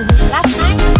Mm-hmm. Last night.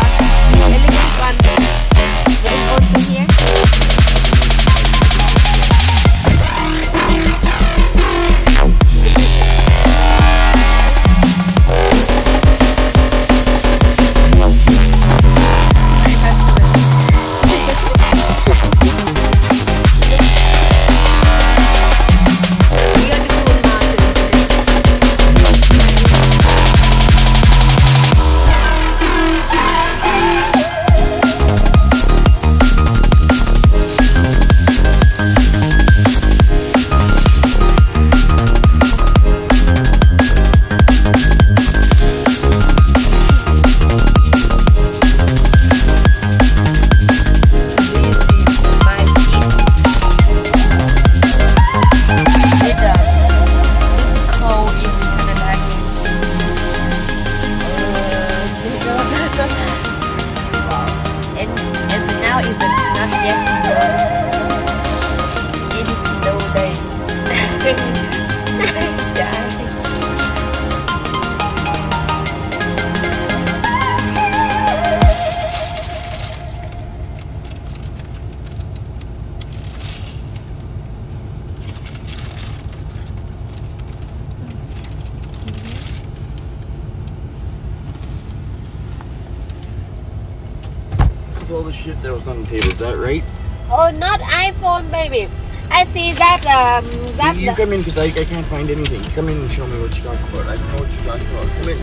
that right? Oh, not iPhone, baby. I see that. Um, that you, you come in because I, I can't find anything. Come in and show me what you're talking about. I know what you're talking about. Come in.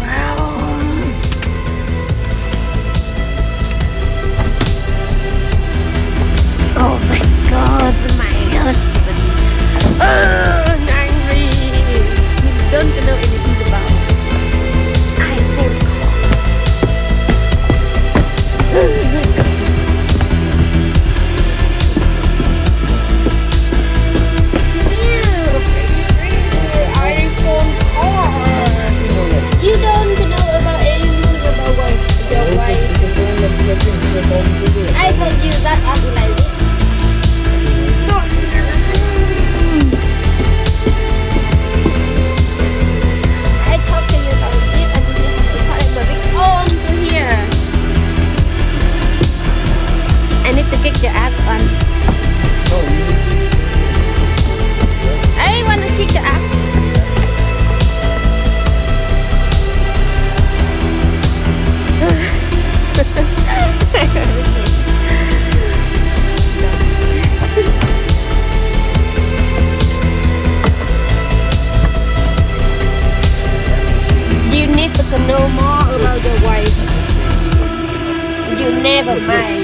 Wow. Oh my God. my husband. Ah! Bye.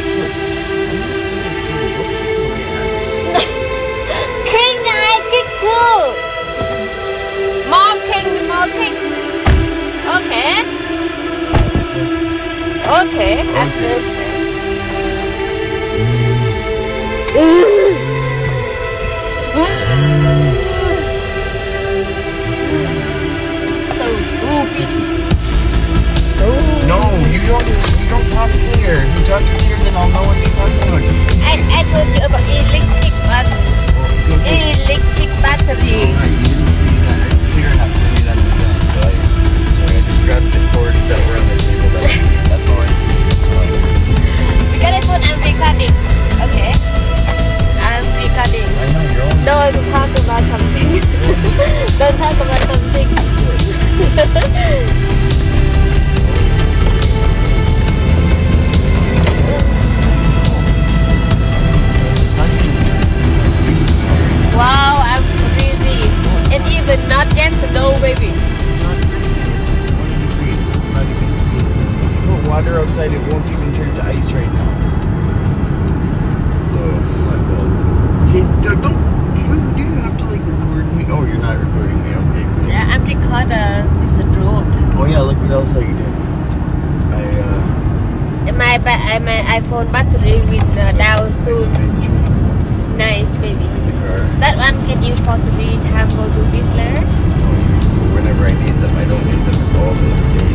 yeah, look what else I did. I, uh, my, ba- uh, my iPhone battery will uh, down soon. Nice, baby. That one can use for to read and go to Whistler. Whenever I need them, I don't need them all the day.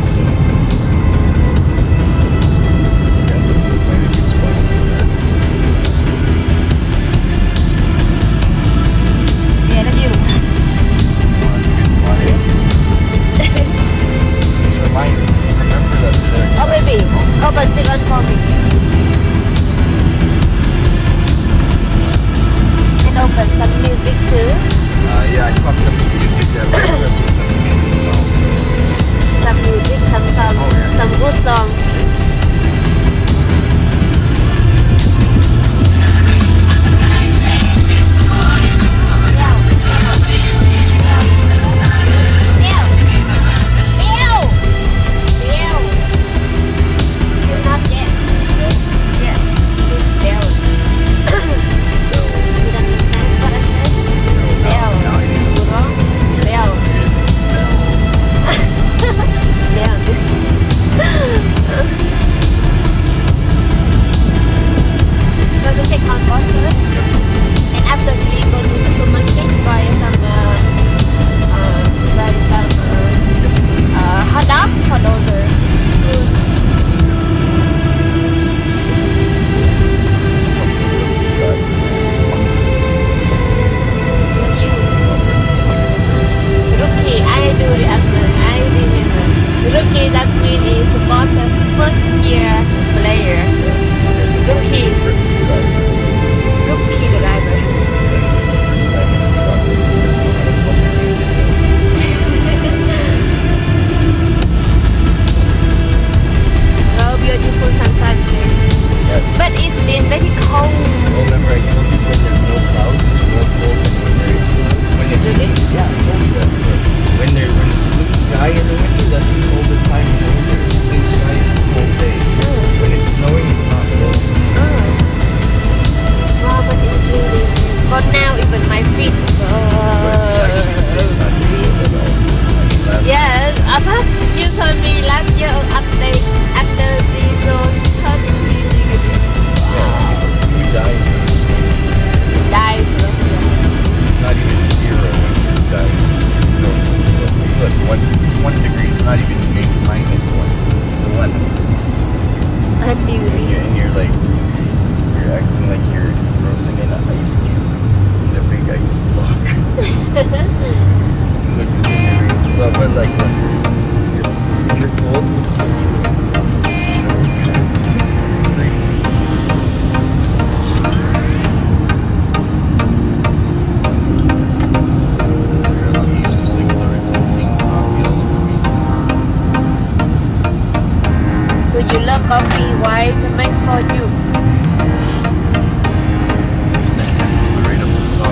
vanilla coffee wife meant for you.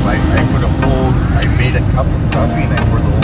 I, I put a whole, I made a cup of coffee and I poured the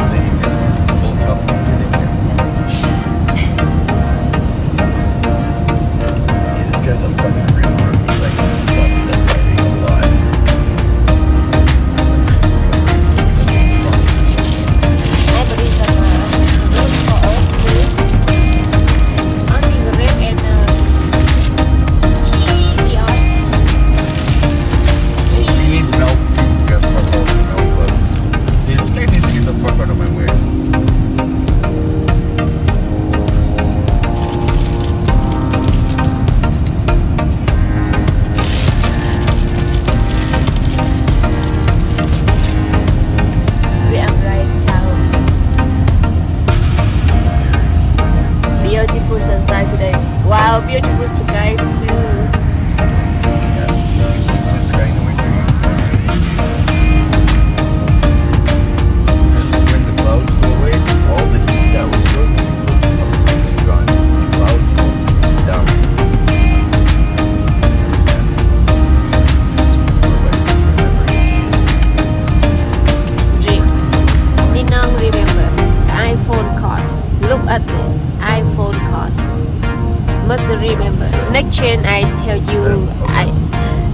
Next connection, I tell you, I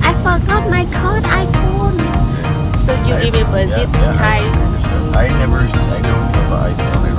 I forgot my card iPhone. So you I, remember yeah, this yeah, time? I, I never, I don't have iPhone.